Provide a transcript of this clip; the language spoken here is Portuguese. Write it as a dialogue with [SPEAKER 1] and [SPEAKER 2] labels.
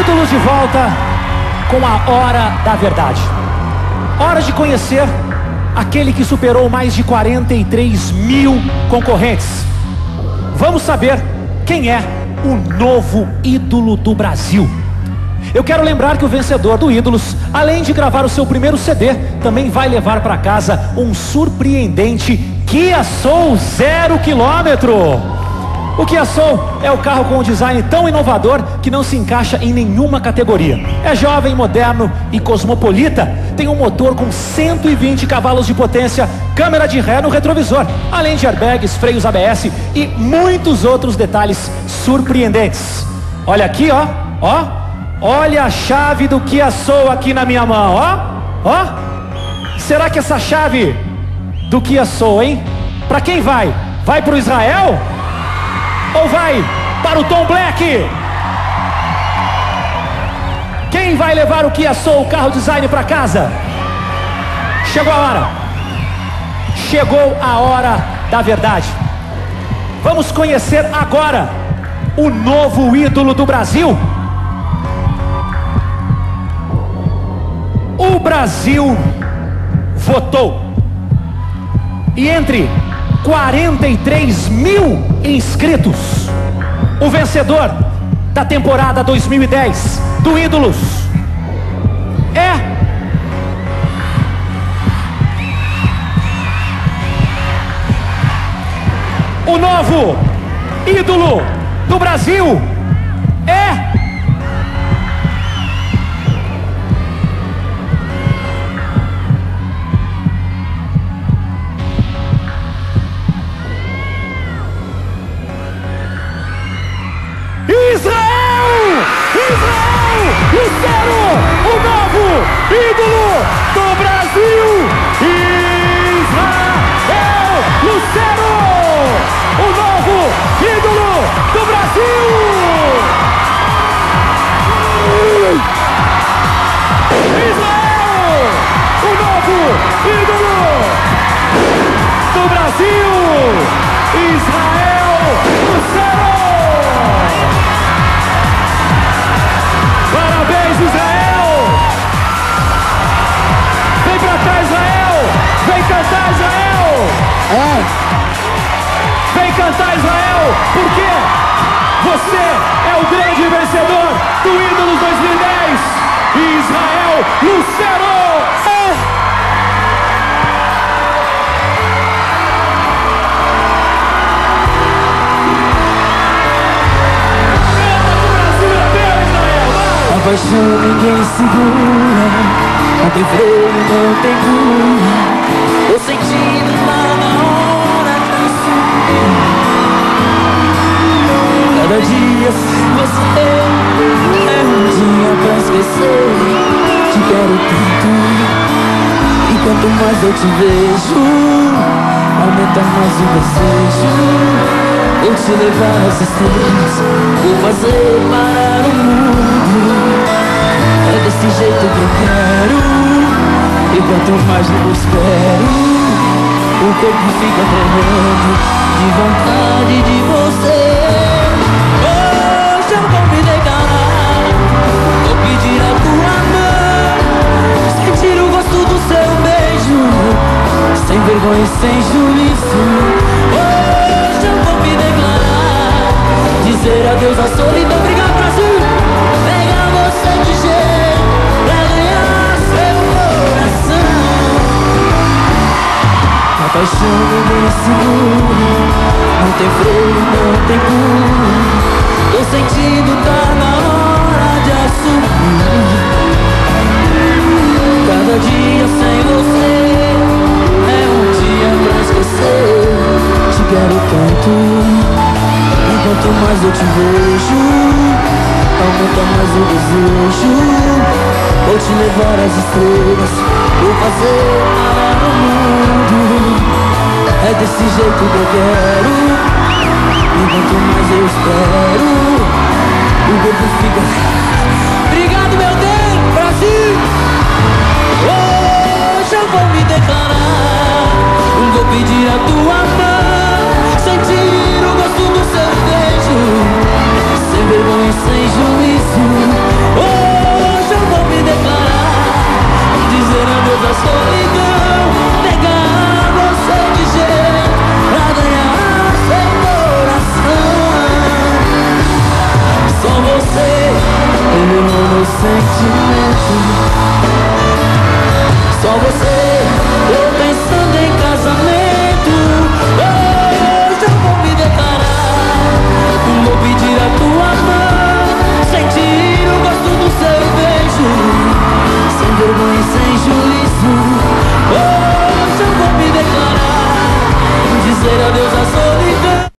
[SPEAKER 1] Ídolos de volta com a hora da verdade. Hora de conhecer aquele que superou mais de 43 mil concorrentes. Vamos saber quem é o novo ídolo do Brasil. Eu quero lembrar que o vencedor do Ídolos, além de gravar o seu primeiro CD, também vai levar para casa um surpreendente Kia Soul zero quilômetro. O Kia Soul é o carro com um design tão inovador que não se encaixa em nenhuma categoria. É jovem, moderno e cosmopolita. Tem um motor com 120 cavalos de potência, câmera de ré no retrovisor, além de airbags, freios ABS e muitos outros detalhes surpreendentes. Olha aqui, ó, ó. Olha a chave do Kia Soul aqui na minha mão, ó, ó. Será que essa chave do Kia Soul, hein? Para quem vai? Vai para o Israel? Ou vai para o Tom Black? Quem vai levar o Kia Soul, o carro design para casa? Chegou a hora. Chegou a hora da verdade. Vamos conhecer agora o novo ídolo do Brasil. O Brasil votou. E entre 43 mil inscritos, o vencedor da temporada 2010 do Ídolos é. O novo ídolo do Brasil é. Brasil! Israel Lucero! Parabéns, Israel! Vem pra cá, Israel! Vem cantar, Israel! Vem cantar, Israel! Porque você é o grande vencedor do Ídolos
[SPEAKER 2] paixão ninguém segura. Tem freio, não tem cura O sentido tá na hora de subir. Cada dia você É um dia pra esquecer. Te quero tanto. E quanto mais eu te vejo Aumenta mais o desejo. Vou te levar às estrelas Vou fazer parar quanto mais eu espero O corpo fica tremendo De vontade de você. Hoje eu vou me declarar Vou pedir a tua mão Sentir o gosto do seu beijo Sem vergonha e sem juízo. Hoje eu vou me declarar Dizer adeus à solidão A paixão ninguém segura Não tem freio, não tem cura Tô sentindo tá na hora de assumir Cada dia sem você É um dia pra esquecer Te quero tanto E quanto mais eu te vejo Aumenta mais o desejo Vou te levar às estrelas Vou fazer desse jeito que eu quero. E quanto mais eu espero O corpo fica. Obrigado